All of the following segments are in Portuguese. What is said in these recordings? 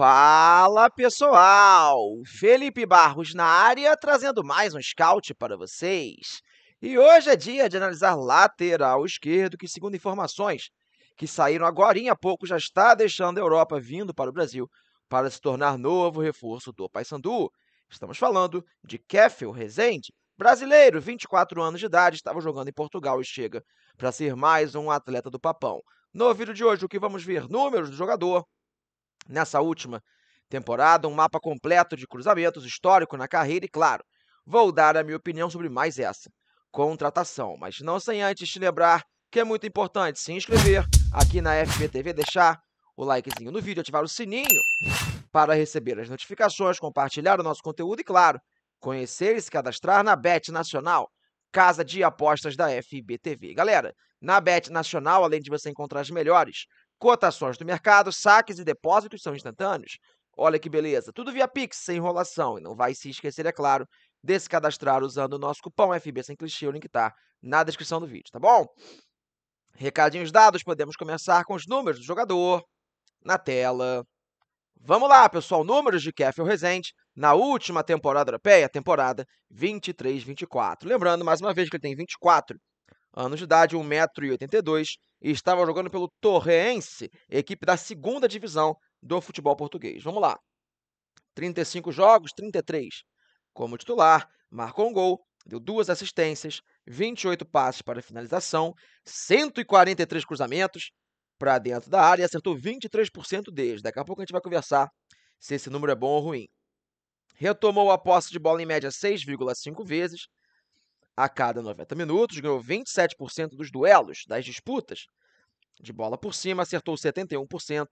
Fala pessoal! Felipe Barros na área, trazendo mais um scout para vocês. E hoje é dia de analisar lateral esquerdo, que, segundo informações que saíram agora há pouco, já está deixando a Europa vindo para o Brasil para se tornar novo reforço do Paysandu. Estamos falando de Keffel Rezende, brasileiro, 24 anos de idade, estava jogando em Portugal e chega para ser mais um atleta do Papão. No vídeo de hoje, o que vamos ver? Números do jogador, nessa última temporada, um mapa completo de cruzamentos histórico na carreira e, claro, vou dar a minha opinião sobre mais essa contratação, mas não sem antes te lembrar que é muito importante se inscrever aqui na FBTV, deixar o likezinho no vídeo, ativar o sininho para receber as notificações, compartilhar o nosso conteúdo e, claro, conhecer e se cadastrar na Bet Nacional, casa de apostas da FBTV. Galera, na Bet Nacional, além de você encontrar as melhores Cotações do mercado, saques e depósitos são instantâneos. Olha que beleza, tudo via Pix, sem enrolação. E não vai se esquecer, é claro, de se cadastrar usando o nosso cupom FB sem clichê, o link está na descrição do vídeo, tá bom? Recadinhos dados, podemos começar com os números do jogador na tela. Vamos lá, pessoal, números de Kefir Rezende na última temporada europeia, temporada 23-24. Lembrando, mais uma vez, que ele tem 24 anos de idade, 1,82m, e estava jogando pelo Torreense, equipe da segunda divisão do futebol português. Vamos lá. 35 jogos, 33 como titular, marcou um gol, deu duas assistências, 28 passes para finalização, 143 cruzamentos para dentro da área e acertou 23% deles. Daqui a pouco a gente vai conversar se esse número é bom ou ruim. Retomou a posse de bola em média 6,5 vezes, a cada 90 minutos, ganhou 27% dos duelos, das disputas. De bola por cima, acertou 71%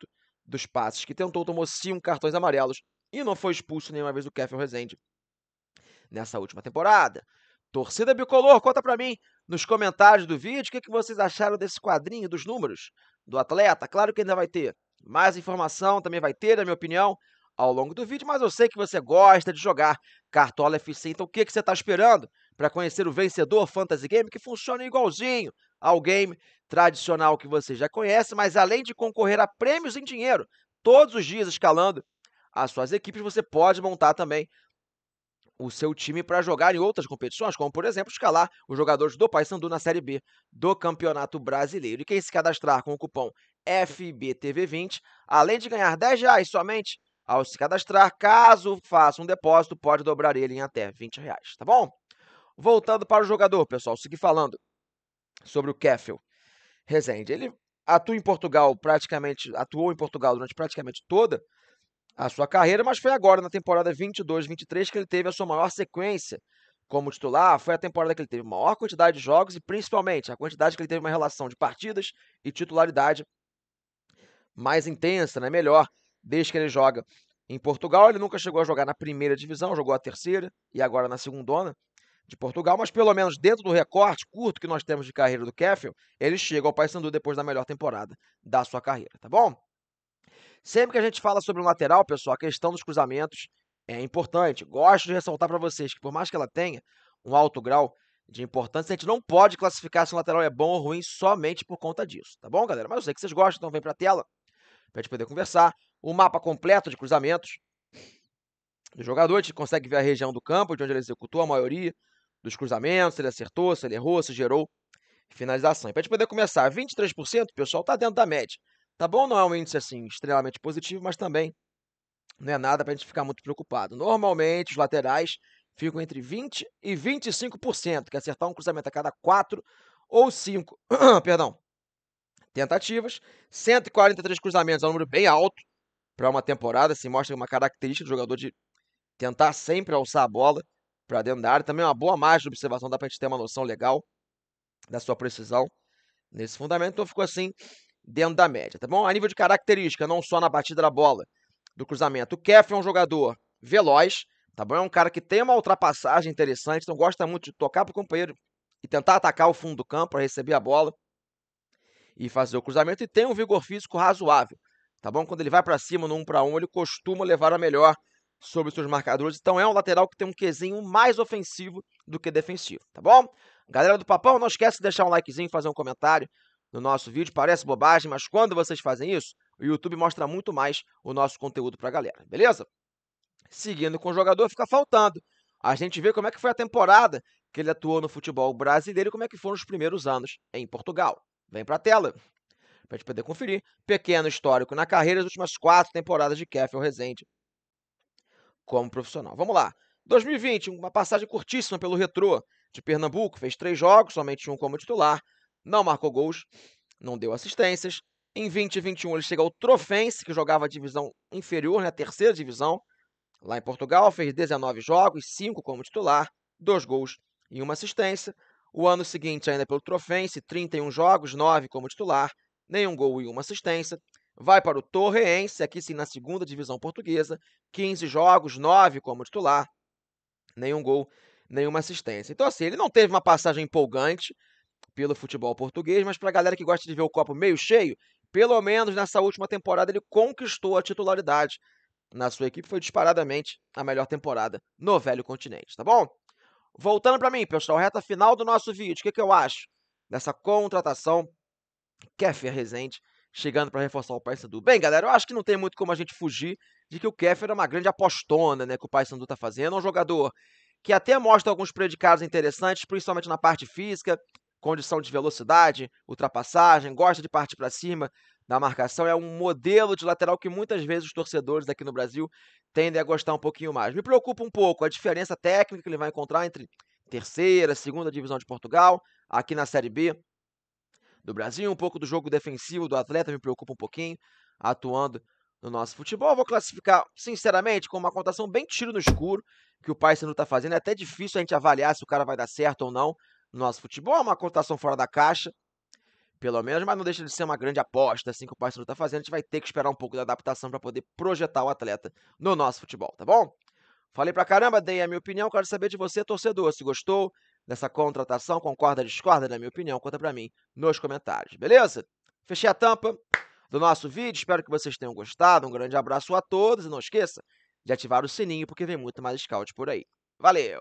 dos passes que tentou, tomou 5 cartões amarelos e não foi expulso nenhuma vez do Kevin Rezende nessa última temporada. Torcida Bicolor, conta para mim nos comentários do vídeo o que, vocês acharam desse quadrinho dos números do atleta. Claro que ainda vai ter mais informação, também vai ter, na minha opinião, ao longo do vídeo, mas eu sei que você gosta de jogar Cartola FC, então o que você está esperando para conhecer o vencedor Fantasy Game, que funciona igualzinho ao game tradicional que você já conhece, mas além de concorrer a prêmios em dinheiro, todos os dias escalando as suas equipes, você pode montar também o seu time para jogar em outras competições, como por exemplo escalar os jogadores do Paysandu na Série B do Campeonato Brasileiro. E quem se cadastrar com o cupom FBTV20, além de ganhar 10 reais somente ao se cadastrar, caso faça um depósito, pode dobrar ele em até 20 reais, tá bom? Voltando para o jogador, pessoal, seguir falando sobre o Keffel Rezende. Ele atua em Portugal praticamente, atuou em Portugal durante praticamente toda a sua carreira, mas foi agora na temporada 22-23 que ele teve a sua maior sequência como titular. Foi a temporada que ele teve maior quantidade de jogos e principalmente a quantidade que ele teve uma relação de partidas e titularidade mais intensa, né? melhor desde que ele joga em Portugal. Ele nunca chegou a jogar na primeira divisão, jogou a terceira e agora na segundona de Portugal, mas pelo menos dentro do recorte curto que nós temos de carreira do Keffel, ele chega ao Paysandu depois da melhor temporada da sua carreira, tá bom? Sempre que a gente fala sobre um lateral, pessoal, a questão dos cruzamentos é importante. Gosto de ressaltar para vocês que por mais que ela tenha um alto grau de importância, a gente não pode classificar se o lateral é bom ou ruim somente por conta disso, tá bom, galera? Mas eu sei que vocês gostam, então vem para a tela para a gente poder conversar. O mapa completo de cruzamentos do jogador, a gente consegue ver a região do campo, de onde ele executou a maioria dos cruzamentos, se ele acertou, se ele errou, se gerou finalização. E para a gente poder começar, 23%, pessoal, está dentro da média. Tá bom? Não é um índice assim extremamente positivo, mas também não é nada para a gente ficar muito preocupado. Normalmente, os laterais ficam entre 20% e 25%, que é acertar um cruzamento a cada 4 ou 5, perdão, tentativas. 143 cruzamentos é um número bem alto para uma temporada, assim, mostra uma característica do jogador de tentar sempre alçar a bola para dentro da área. Também é uma boa margem de observação, dá para a gente ter uma noção legal da sua precisão nesse fundamento. Então ficou assim dentro da média, tá bom? A nível de característica, não só na batida da bola do cruzamento. O Kef é um jogador veloz, tá bom? É um cara que tem uma ultrapassagem interessante, então gosta muito de tocar para o companheiro e tentar atacar o fundo do campo para receber a bola e fazer o cruzamento. E tem um vigor físico razoável, tá bom? Quando ele vai para cima no 1 para 1, ele costuma levar a melhor sobre seus marcadores. Então é um lateral que tem um quesinho mais ofensivo do que defensivo, tá bom? Galera do Papão, não esquece de deixar um likezinho, fazer um comentário, no nosso vídeo. Parece bobagem, mas quando vocês fazem isso, o YouTube mostra muito mais o nosso conteúdo para a galera, beleza? Seguindo com o jogador, fica faltando a gente ver como é que foi a temporada que ele atuou no futebol brasileiro e como é que foram os primeiros anos em Portugal. Vem para a tela para a gente poder conferir. Pequeno histórico na carreira, as últimas quatro temporadas de Keffer Rezende como profissional. Vamos lá. 2020, uma passagem curtíssima pelo Retrô de Pernambuco, fez três jogos, somente um como titular, não marcou gols, não deu assistências. Em 2021, ele chega ao Trofense, que jogava a divisão inferior, né, a terceira divisão, lá em Portugal, fez 19 jogos, 5 como titular, 2 gols e uma assistência. O ano seguinte, ainda pelo Trofense, 31 jogos, 9 como titular, nenhum gol e uma assistência. Vai para o Torreense, aqui sim na segunda divisão portuguesa, 15 jogos, 9 como titular, nenhum gol, nenhuma assistência. Então, assim, ele não teve uma passagem empolgante pelo futebol português, mas para a galera que gosta de ver o copo meio cheio, pelo menos nessa última temporada ele conquistou a titularidade na sua equipe. Foi disparadamente a melhor temporada no velho continente, tá bom? Voltando para mim, pessoal, reta final do nosso vídeo, o que, que eu acho dessa contratação Keffer Rezende chegando para reforçar o Paysandu. Bem, galera, eu acho que não tem muito como a gente fugir de que o Keffer é uma grande apostona né, que o Paysandu está fazendo. É um jogador que até mostra alguns predicados interessantes, principalmente na parte física, condição de velocidade, ultrapassagem, gosta de partir para cima da marcação. É um modelo de lateral que muitas vezes os torcedores aqui no Brasil tendem a gostar um pouquinho mais. Me preocupa um pouco a diferença técnica que ele vai encontrar entre terceira, segunda divisão de Portugal, aqui na Série B do Brasil. Um pouco do jogo defensivo do atleta me preocupa um pouquinho, atuando no nosso futebol. Vou classificar, sinceramente, com uma contação bem tiro no escuro que o Paysandu está fazendo. É até difícil a gente avaliar se o cara vai dar certo ou não no nosso futebol. É uma contação fora da caixa, pelo menos, mas não deixa de ser uma grande aposta assim que o Paysandu está fazendo. A gente vai ter que esperar um pouco da adaptação para poder projetar o atleta no nosso futebol, tá bom? Falei pra caramba, dei a minha opinião, quero saber de você, torcedor. Se gostou, dessa contratação. Concorda, discorda, na minha opinião? Conta para mim nos comentários, beleza? Fechei a tampa do nosso vídeo. Espero que vocês tenham gostado. Um grande abraço a todos e não esqueça de ativar o sininho porque vem muito mais scout por aí. Valeu!